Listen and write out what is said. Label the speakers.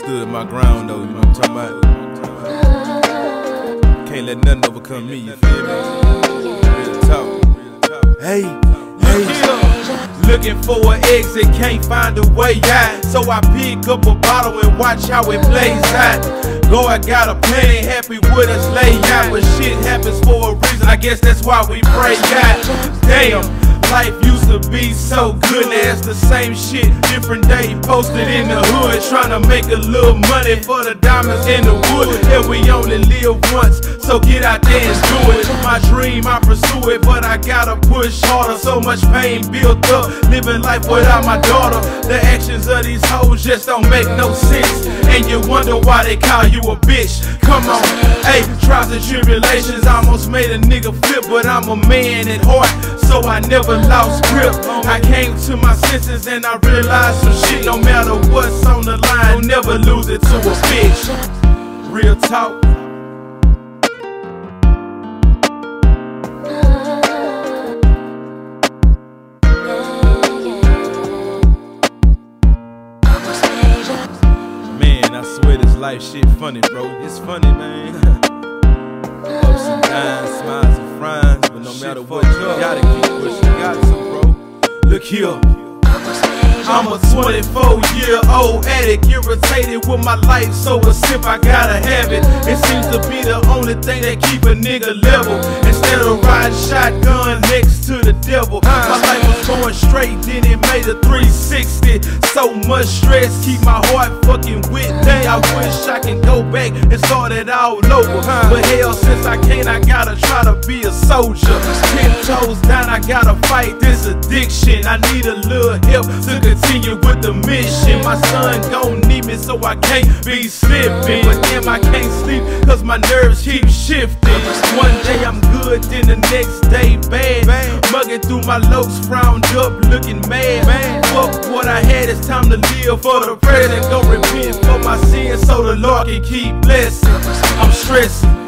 Speaker 1: Stood my ground though, you know what I'm talking about? Can't let nothing overcome me, you feel me? Real talk. Hey, hey.
Speaker 2: Looking for an exit, can't find a way out. So I pick up a bottle and watch how it plays out. Go, I got a plan, happy with us lay out. But shit happens for a reason, I guess that's why we pray out. Be so good, it's the same shit, different day. Posted in the hood, trying to make a little money for the diamonds in the wood. And we only live once, so get out there and do it. My dream, I pursue it, but I gotta push harder. So much pain built up, living life without my daughter. The of these hoes just don't make no sense. And you wonder why they call you a bitch. Come on, hey, trials and tribulations almost made a nigga flip, but I'm a man at heart, so I never lost grip. I came to my senses and I realized some shit. No matter what's on the line, don't never lose it to a bitch. Real talk.
Speaker 1: Swear this life shit funny, bro. It's funny, man. Ups and downs, smiles and frowns, but no
Speaker 2: Shit
Speaker 1: matter what, you
Speaker 2: up.
Speaker 1: gotta keep pushing. Got to, bro.
Speaker 2: Look here. I'm a 24 year old addict, irritated with my life, so a sip I gotta have it. It seems to be the only thing that keep a nigga level. Instead of riding shotgun next to the devil, my life was going straight, then it made a 360. So much stress, keep my heart fucking with. Dang, I wish I can go back and start it all over. But hell, since I can't, I gotta try to be a soldier. Ten toes down, I gotta fight this addiction. I need a little help to continue with the mission. My son gon' need me, so I can't be slipping. But damn, I can't sleep, cause my nerves keep shifting. One day I'm good, then the next day bad. Through my lows, frowned up, looking mad. Man, Fuck what I had, it's time to live for the present. Go repent for my sins so the Lord can keep blessing. I'm stressing.